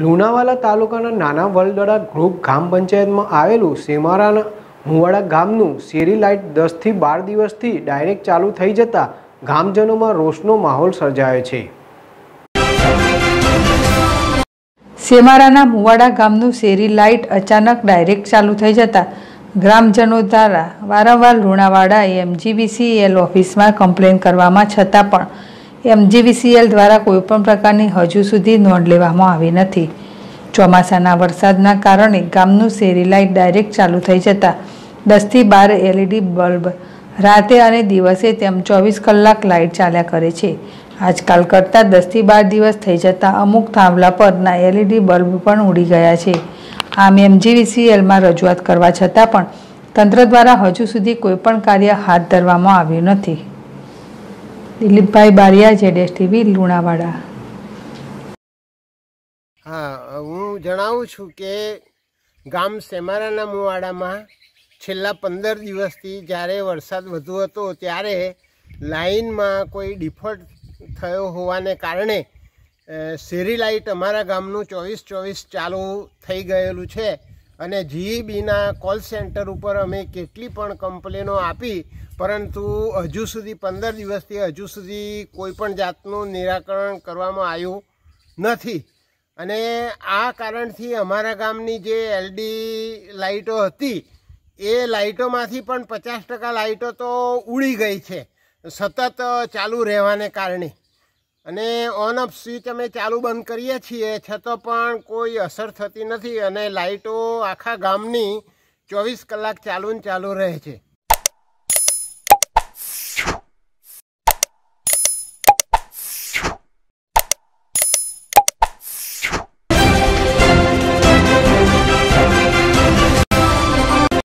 લુણાવાલા તાલુકાના નાના વલદડા ગ્રુપ ગ્રામ પંચાયતમાં આવેલું સેમારાના મુવાડા ગામનું શેરી લાઇટ દસથી બાર દિવસથી ડાયરેક્ટ ચાલુ થઈ જતાં ગામજનોમાં રોષનો માહોલ સર્જાયો છે. સેમારાના મુવાડા ગામનું શેરી લાઇટ અચાનક ડાયરેક્ટ ચાલુ થઈ જતા ગ્રામજનો દ્વારા વારંવાર લુણાવાડા એમજીબીસીએલ ઓફિસમાં કમ્પ્લેન કરવામાં છતાં પણ એમજીવીસીએલ દ્વારા કોઈપણ પ્રકારની હજુ સુધી નોંધ લેવામાં આવી નથી. ચોમાસાના વરસાદના કારણે ગામનું શેરી લાઇટ ડાયરેક્ટ ચાલુ થઈ જતા દસથી બાર એલઈડી બલ્બ રાતે અને દિવસે તેમ ચોવીસ કલાક લાઇટ ચાલ્યા કરે છે. આજકાલ કરતાં દસથી બાર દિવસ થઈ જતાં અમુક થાંભલા પરના એલઈડી બલ્બ પણ ઉડી ગયા છે. આમ એમજીવીસીએલમાં રજૂઆત કરવા છતાં પણ તંત્ર દ્વારા હજુ સુધી કોઈપણ કાર્ય હાથ ધરવામાં આવ્યું નથી. દિલીપભાઈ બારિયા, જેડેશ ટીવી, લુણાવાડા. હા, હું જણાવું છું કે ગામ સેમારાના મુવાડામાં છેલ્લા પંદર દિવસથી જ્યારે વરસાદ વધુ હતો ત્યારે લાઇનમાં કોઈ ડિફોલ્ટ થયો હોવાને કારણે શેરી લાઇટ અમારા ગામનું ચોવીસ ચોવીસ ચાલુ થઈ ગયેલું છે અને જીઈબીના કોલ સેન્ટર ઉપર અમે કેટલી પણ કમ્પ્લેનો આપી પરંતુ હજુ સુધી પંદર દિવસથી હજુ સુધી કોઈ પણ જાતનું નિરાકરણ કરવામાં આવ્યું નથી. અને આ કારણથી અમારા ગામની જે એલડી લાઇટો હતી, એ લાઇટોમાંથી પણ પચાસ ટકા લાઇટો તો ઉડી ગઈ છે. સતત ચાલુ રહેવાને કારણે. અને ઓન ઓફ સ્વિચ અમે ચાલુ બંધ કરીએ છીએ, છતાં પણ કોઈ અસર થતી નથી અને લાઇટો આખા ગામની ચોવીસ કલાક ચાલુ ને ચાલુ રહે છે.